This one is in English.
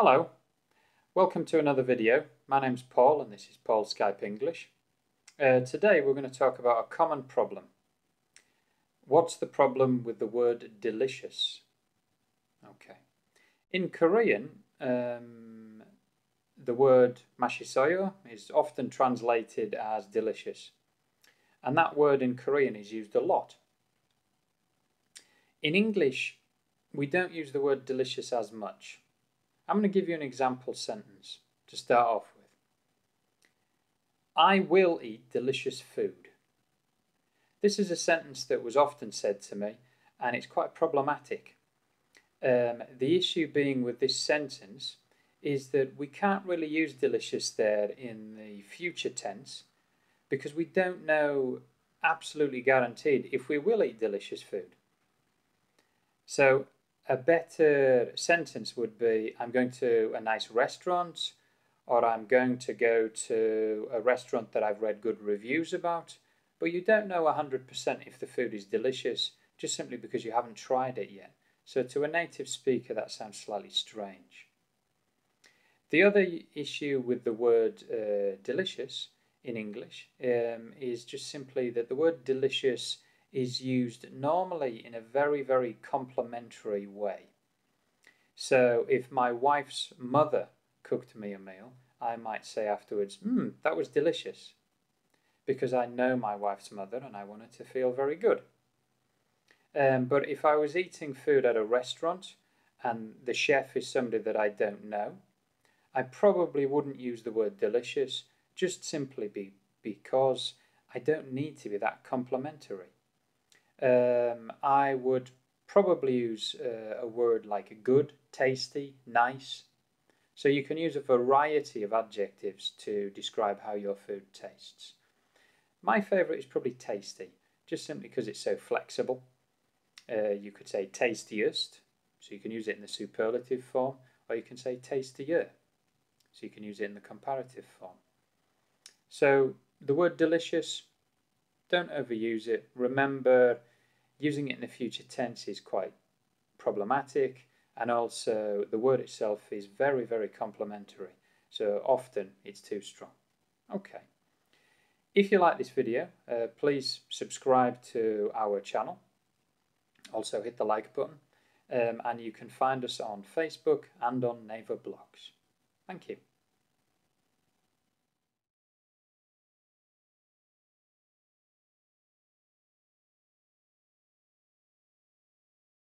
Hello, welcome to another video. My name's Paul and this is Paul Skype English. Uh, today we're going to talk about a common problem. What's the problem with the word delicious? Okay. In Korean, um, the word mashisoyo is often translated as delicious. And that word in Korean is used a lot. In English, we don't use the word delicious as much. I'm going to give you an example sentence to start off with. I will eat delicious food. This is a sentence that was often said to me, and it's quite problematic. Um, the issue being with this sentence is that we can't really use delicious there in the future tense because we don't know absolutely guaranteed if we will eat delicious food. So a better sentence would be I'm going to a nice restaurant or I'm going to go to a restaurant that I've read good reviews about, but you don't know 100% if the food is delicious just simply because you haven't tried it yet. So to a native speaker that sounds slightly strange. The other issue with the word uh, delicious in English um, is just simply that the word delicious is used normally in a very, very complimentary way. So if my wife's mother cooked me a meal, I might say afterwards, hmm, that was delicious. Because I know my wife's mother and I want her to feel very good. Um, but if I was eating food at a restaurant and the chef is somebody that I don't know, I probably wouldn't use the word delicious just simply be, because I don't need to be that complimentary um, I would probably use uh, a word like good, tasty, nice. So you can use a variety of adjectives to describe how your food tastes. My favourite is probably tasty, just simply because it's so flexible. Uh, you could say tastiest, so you can use it in the superlative form, or you can say tastier, so you can use it in the comparative form. So the word delicious, don't overuse it. Remember, using it in the future tense is quite problematic and also the word itself is very, very complimentary. So often it's too strong. Okay. If you like this video, uh, please subscribe to our channel. Also hit the like button. Um, and you can find us on Facebook and on Naver Blogs. Thank you.